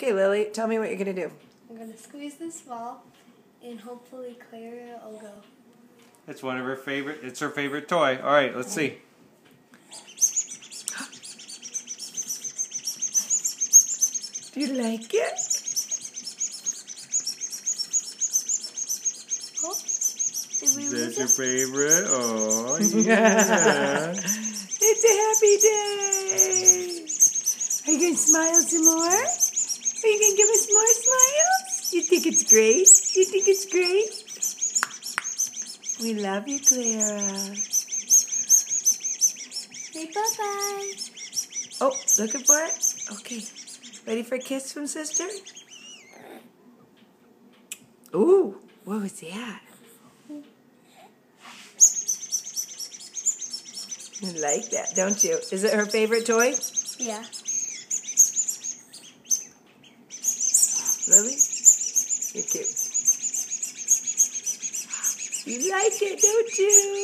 Okay, Lillie, tell me what you're going to do. I'm going to squeeze this ball, and hopefully Clara will go. It's one of her favorite. It's her favorite toy. All right, let's see. Do you like it? Oh, did we That's your favorite. Oh, yeah. It's a happy day. Are you going to smile some more? Are you going to give us more smiles? You think it's great? You think it's great? We love you, Clara. Say bye-bye. Oh, looking for it? Okay. Ready for a kiss from sister? Ooh, what was that? You like that, don't you? Is it her favorite toy? Yeah. Lillie? You're cute. You like it, don't you?